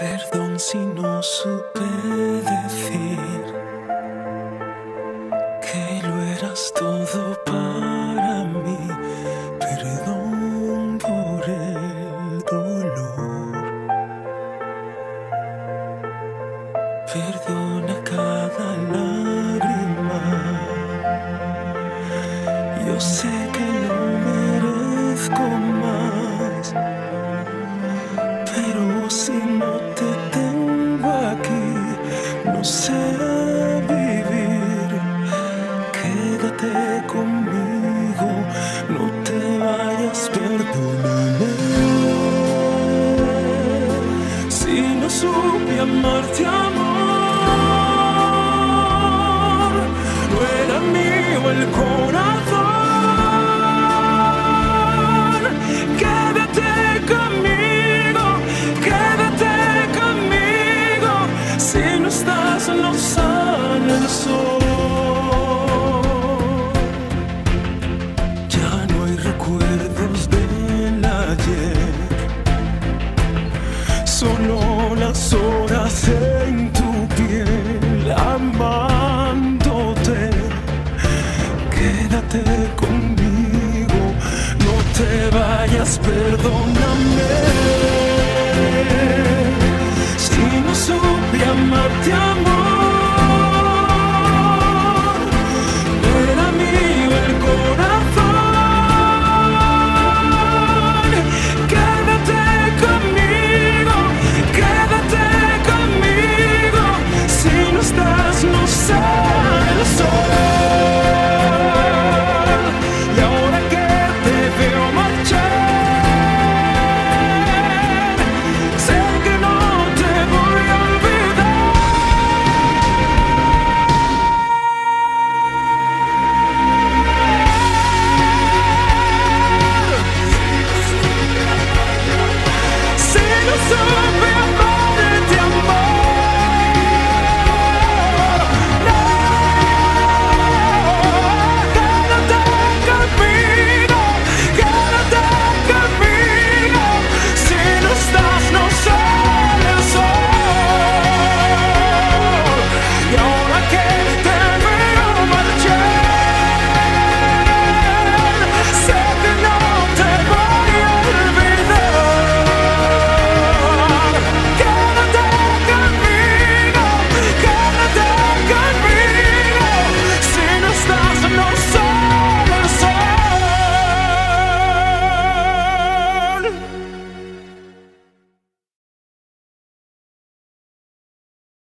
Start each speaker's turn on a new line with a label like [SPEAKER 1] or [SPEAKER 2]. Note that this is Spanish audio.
[SPEAKER 1] Perdón si no supe decir que lo eras todo para no sé vivir. Quédate conmigo, no te vayas, perdóname. Si no supe amarte, ayer, solo las horas en tu piel amándote. Quédate conmigo, no te vayas, perdóname.